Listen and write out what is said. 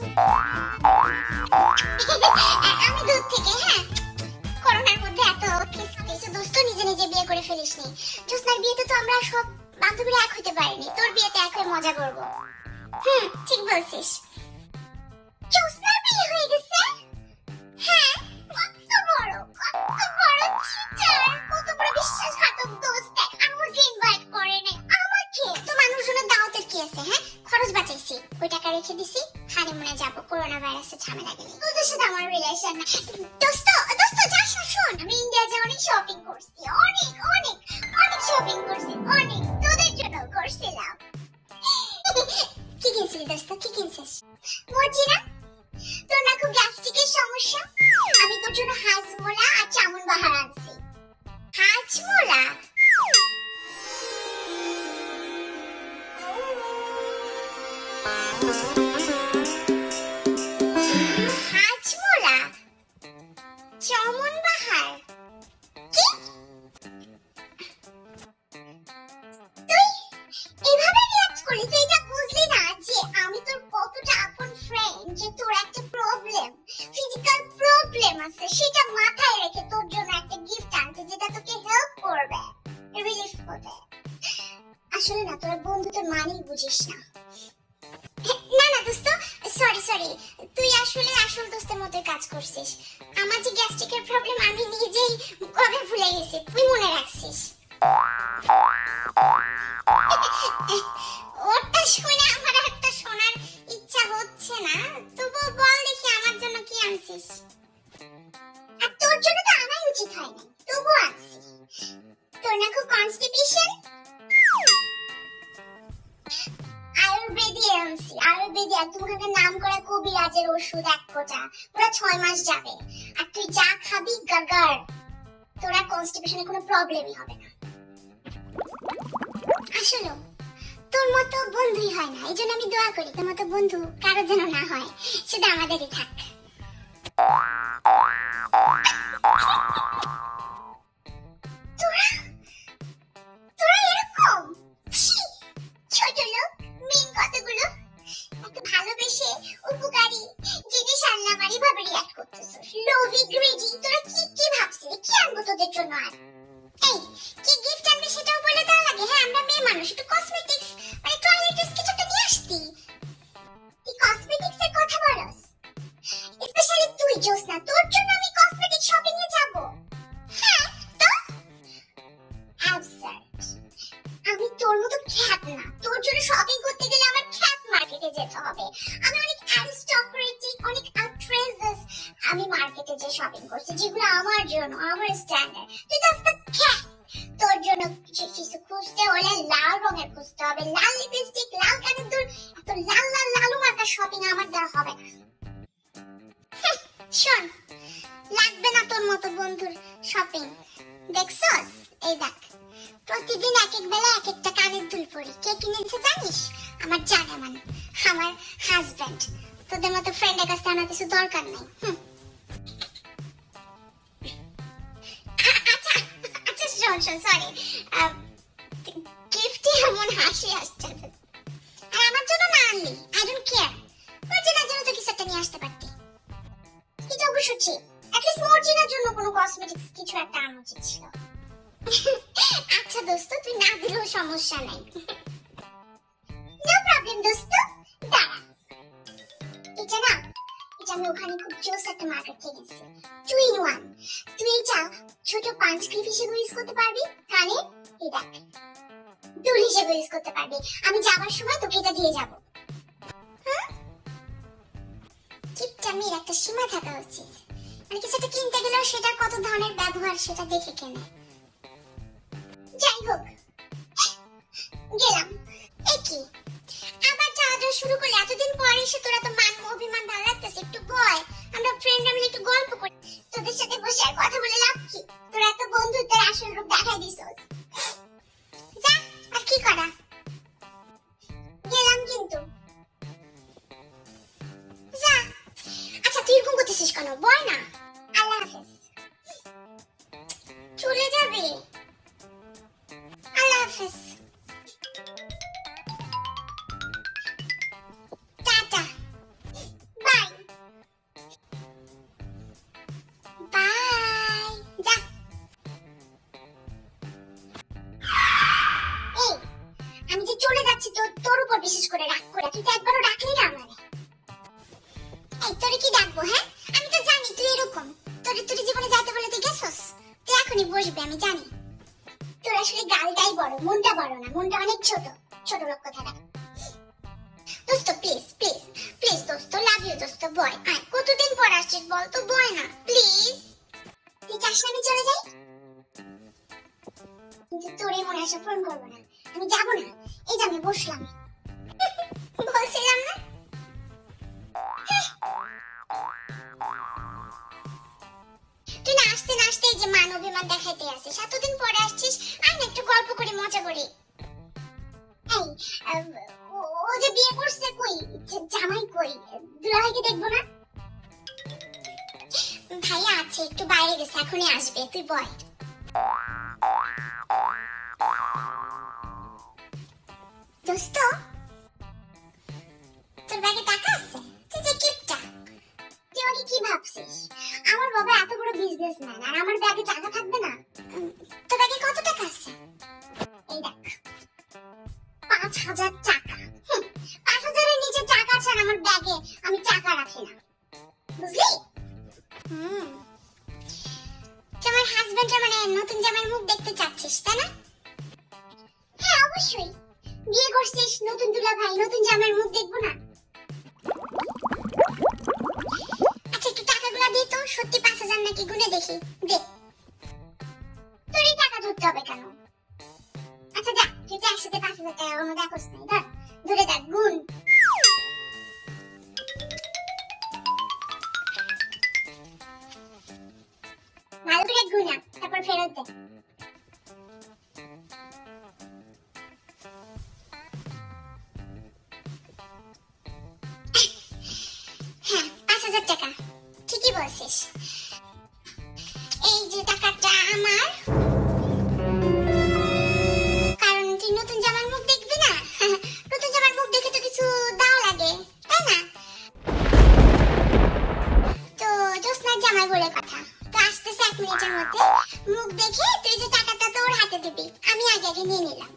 হ্যাঁ? করোনার মধ্যে এত কিছু নিজে নিজে বিয়ে করে ফেলিসনি। জোসনার বিয়েতে তো আমরা সব বান্ধবীরা এক হতে পারিনি। তোর বিয়েতে এক হয়ে মজা করব। হুম, ঠিক বলছিস। দিছি হানিমুনে যাব করোনা ভাইরাসের ঝামেলা গেলে। তোদের সাথে আমার রিলেশন না। দোস্ত দোস্ত, যা শুন, শোন। আমি ইন্ডিয়া যে অনেক শপিং করছি, অনেক অনেক অনেক শপিং করছি, অনেক। তোদের জন্য করছিলাম। কি কিনছিস দোস্ত? কি কিনছিস? মর্জিনা তোর একটা প্রবলেম ফিজিক্যাল প্রবলেম আছে, সেটা মাথায় রেখে তোর জন্য একটা গিফট আনতে, যেটা তোকে হেল্প করবে রিলিফ করবে। আসলে না, তোর বন্ধুদের মানেই বুঝিস না। না না, দোস্ত সরি সরি তুই আসলে আসল দোস্তের মতো কাজ করছিস। তবু বল দেখি আমার জন্য কি আনছিস? আর তোর জন্য তো আনাই উচিত হয় না তবু আনছি। তোর না খুব কনস্টিপেশন আয়ুর্বেদি আনছি আয়ুর্বেদি একদম ওখানে নাম করা কবিরাজের ওষুধ এক কোটা পুরো ছয় মাস যাবে। আর তুই যা খাবি, গাগার, তোর আর কনস্টিপেশনের কোনো প্রবলেমই হবে না। আসলে তোর মতো বন্ধুই হয় না, এই জন্য আমি দোয়া করি তোর মতো বন্ধু কারও যেন না হয় সেটা আমাদেরই থাক। শপিং করছি যেগুলো আমার জন্য আমার স্ট্যান্ডার্ড তোর জন্য কিছু কিছু খুঁজতে হলে লাল রঙের খুঁজতে হবে। লাল লিপস্টিক লাল কানের দুল এত লাল লাল লালু মার্কা শপিং আমার দ্বারা হবে না। হুঁ, শোন লাগবে না তোর মতো বন্ধুর শপিং দেখছস? এই দেখ প্রতিদিন এক এক বেলা এক একটা কানের দুল পরি। কে কিনেছে জানিস? আমার জানা মান আমার হাজবেন্ড তোদের মতো ফ্রেন্ডের কাছে আমার কিছু দরকার নেই। হুম। শোন সরি গিফটে এমন হাসি আসছে আর আমার জন্য না আনলি আই ডোন্ট কেয়ার মর্জিনার জন্য তো কিছু একটা নিয়ে আসতে পারতি। কিন্তু অবশ্য ঠিক অ্যাটলিস্ট মর্জিনার জন্য কোনো কসমেটিক্স কিছু একটা আনা উচিত ছিল। আচ্ছা দোস্ত, তুই না দিলেও সমস্যা নাই। আমি ওখানে খুব জোস একটা মার্কেট থেকে গেছি টু ইন ওয়ান তুই এটা ছোট পাঁচ ক্লিপ হিসেবে ইউজ করতে পারবি? কানে? এই দেখ। দুল হিসেবে ইউজ করতে পারবি। আমি যাবার সময় তোকে এটা দিয়ে যাব। কিপটামির একটা সীমা থাকা উচিত। মানে কিছু একটা কিনতে গেলেও সেটার কত ধরনের ব্যবহার সেটা দেখে কেনে। যাই হোক। গেলাম। যাওয়া শুরু করলে এতদিন পরে এসে তোরা তো মান, অভিমান, ভালো লাগতেছে। একটু বয় আমরা ফ্রেন্ডরা মিলে একটু গল্প করি। তোদের সাথে বসে আর কথা বলে লাভ কি? তোরা তো বন্ধুত্বের আসল রূপ দেখাই দিস যা, আর কি করা? গেলাম কিন্তু। যা। আচ্ছা তুই এরকম করতেছিস কেন? বয় না। আল্লাহ হাফেজ। চলে যাবে। আমি জানি। তোর আসলে গালটাই বড়, মনটা বড় না, মনটা অনেক ছোট। ছোট লোক কথাটা দোস্ত প্লিজ প্লিজ প্লিজ দোস্ত লাভ ইউ দোস্ত বয় আয়। কতদিন পর আসছিস বল তো বয় না প্লিজ তুই চাস না আমি চলে যাই? কিন্তু তোর এই মনে আসা ফোন করব না। আমি যাব না। এই যে আমি বসলাম। বলছিলাম না? না আসতে না আসতে এই যে মান অভিমান দেখাইতে আসিস, এতদিন পরে আসছিস, আয় না একটু গল্প করি, মজা করি। এই ও যে বিয়ে করছে কই? জামাই কই? দুলাভাইকে দেখব না? ভাইয়া আছে, একটু বাইরে গেছে, এখনই আসবে, তুই বয়। আমার বাবা এত বড় বিজনেসম্যান আর আমার ব্যাগে টাকা থাকবে না। তোর ব্যাগে কত টাকা আছে? এই দেখ, পাঁচ হাজার টাকা। পাঁচ হাজারের নিচে টাকা ছাড়া আমার ব্যাগে আমি টাকা রাখি না। বুঝলি? হুম। তুই আমার হাজবেন্ডের মানে নতুন জামাইয়ের মুখ দেখতে চাচ্ছিস, তাই না? হ্যাঁ অবশ্যই। বিয়ে করছিস, নতুন দুলা ভাই নতুন জামাইয়ের মুখ দেখব না? নাকি গুনে দেখি? দে। তোর টাকা ধরতে হবে কেন? আচ্ছা যা, তুই তো একসাথে পাঁচ হাজার টাকা কোনো দেখোস নাই, ধর। ধরে দেখ গুণ ভালো করে গুণা তারপর ফেরত দে। এই যে টাকাটা আমার। কারণ তুই নতুন জামার মুখ দেখবি না? নতুন জামার মুখ দেখে তো কিছু দাও লাগে, তাই না? তো জ্যোৎস্নার জামাই বলে কথা। তো আসতেছে এক মিনিটের মধ্যে। মুখ দেখে তুই যে টাকাটা তোর হাতে দিবি, আমি আগে আগে নিয়ে নিলাম।